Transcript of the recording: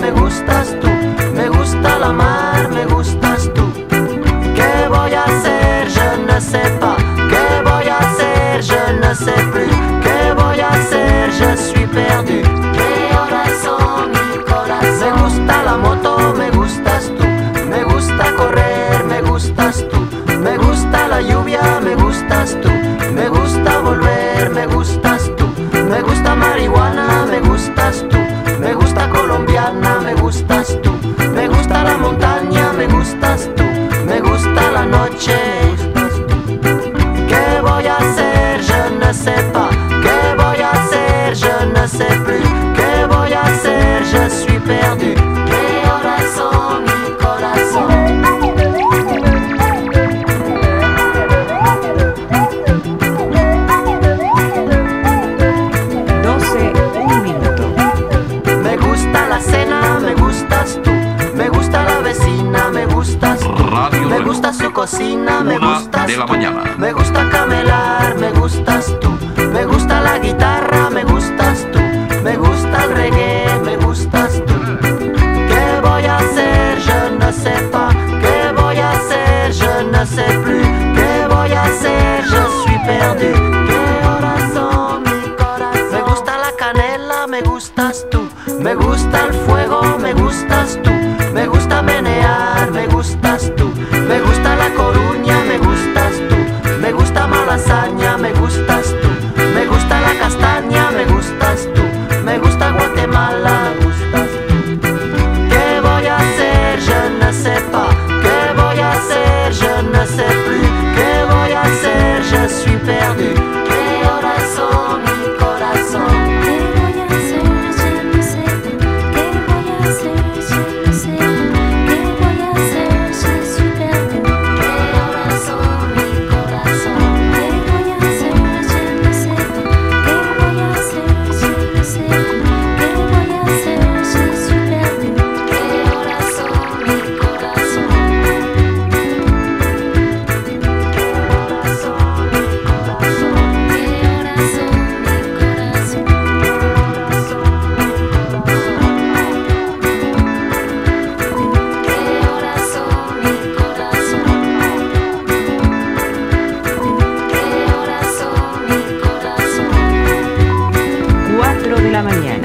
me gustas. 就。me Una gustas de la mañana. Me gusta camelar, me gustas tú. Me gusta la guitarra, me gustas tú. Me gusta el reggae, me gustas tú. ¿Qué voy a hacer? Je ne sais pas. ¿Qué voy a hacer? Je ne sais plus. ¿Qué voy a hacer? Je suis perdu. ¿Qué corazón, mi corazón? Me gusta la canela, me gustas tú. Me gusta el fuego, me gustas tú. Me gusta menear, me gusta por la mañana.